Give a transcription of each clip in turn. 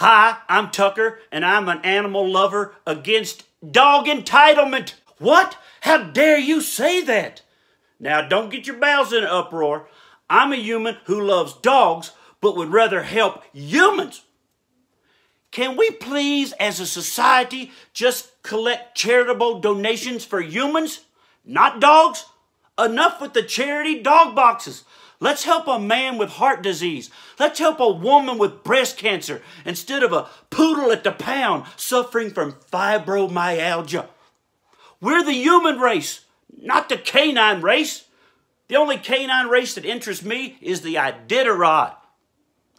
Hi, I'm Tucker, and I'm an animal lover against dog entitlement. What? How dare you say that? Now, don't get your bowels in an uproar. I'm a human who loves dogs, but would rather help humans. Can we please, as a society, just collect charitable donations for humans, not dogs? Enough with the charity dog boxes. Let's help a man with heart disease. Let's help a woman with breast cancer instead of a poodle at the pound suffering from fibromyalgia. We're the human race, not the canine race. The only canine race that interests me is the Iditarod.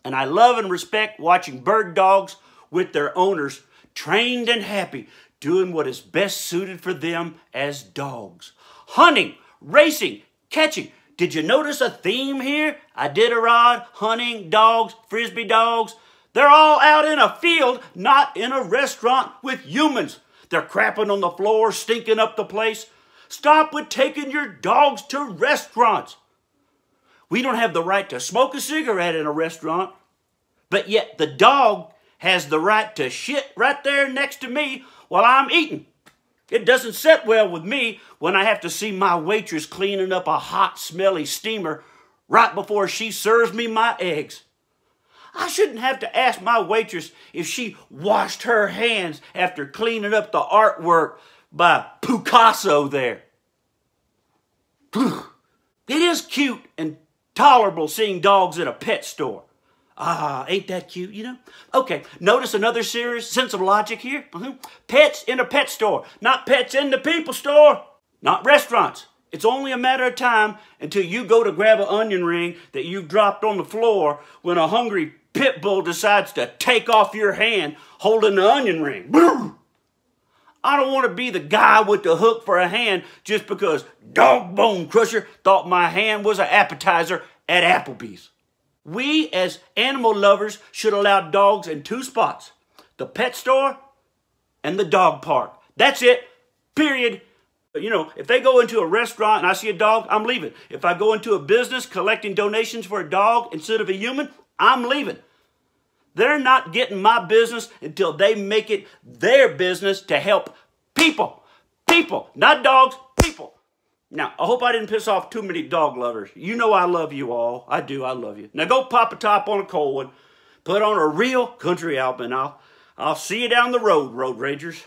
And I love and respect watching bird dogs with their owners trained and happy, doing what is best suited for them as dogs. Hunting, racing, catching. Did you notice a theme here? Iditarod, hunting, dogs, frisbee dogs. They're all out in a field, not in a restaurant with humans. They're crapping on the floor, stinking up the place. Stop with taking your dogs to restaurants. We don't have the right to smoke a cigarette in a restaurant, but yet the dog has the right to shit right there next to me while I'm eating. It doesn't set well with me when I have to see my waitress cleaning up a hot, smelly steamer right before she serves me my eggs. I shouldn't have to ask my waitress if she washed her hands after cleaning up the artwork by Picasso there. It is cute and tolerable seeing dogs in a pet store. Ah, ain't that cute, you know? Okay, notice another serious sense of logic here. Uh-huh. Pets in a pet store, not pets in the people store, not restaurants. It's only a matter of time until you go to grab an onion ring that you've dropped on the floor when a hungry pit bull decides to take off your hand holding the onion ring. I don't want to be the guy with the hook for a hand just because Dog Bone Crusher thought my hand was an appetizer at Applebee's. We, as animal lovers, should allow dogs in two spots the pet store and the dog park. That's it, period. You know, if they go into a restaurant and I see a dog, I'm leaving. If I go into a business collecting donations for a dog instead of a human, I'm leaving. They're not getting my business until they make it their business to help people. People, not dogs, people. Now, I hope I didn't piss off too many dog lovers. You know I love you all. I do, I love you. Now go pop a top on a cold one. Put on a real country album and I'll, I'll see you down the road, road ragers.